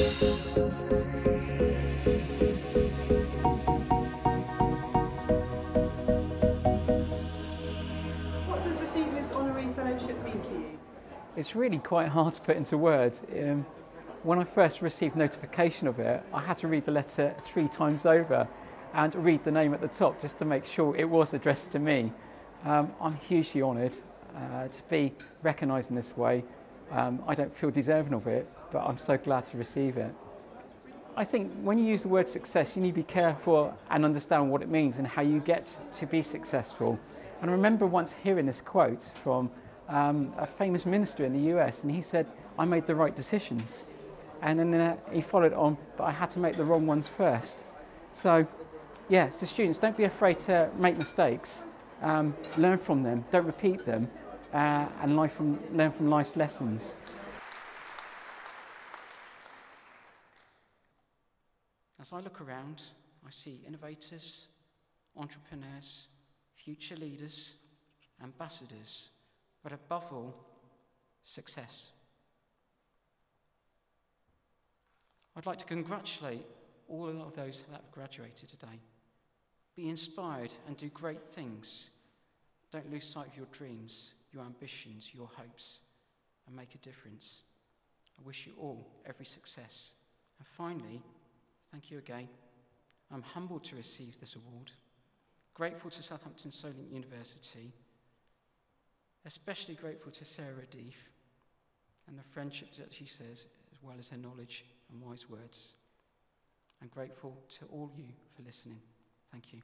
What does receiving this honorary fellowship mean to you? It's really quite hard to put into words. Um, when I first received notification of it, I had to read the letter three times over and read the name at the top just to make sure it was addressed to me. Um, I'm hugely honoured uh, to be recognised in this way. Um, I don't feel deserving of it, but I'm so glad to receive it. I think when you use the word success, you need to be careful and understand what it means and how you get to be successful. And I remember once hearing this quote from um, a famous minister in the US, and he said, I made the right decisions. And then uh, he followed on, but I had to make the wrong ones first. So, yeah, so students, don't be afraid to make mistakes. Um, learn from them, don't repeat them, uh, and life from, learn from life's lessons. As I look around, I see innovators, entrepreneurs, future leaders, ambassadors, but above all, success. I'd like to congratulate all of those that have graduated today. Be inspired and do great things. Don't lose sight of your dreams, your ambitions, your hopes, and make a difference. I wish you all every success. And finally, thank you again. I'm humbled to receive this award, grateful to Southampton Solent University, especially grateful to Sarah Deef and the friendship that she says, as well as her knowledge and wise words. I'm grateful to all you for listening. Thank you.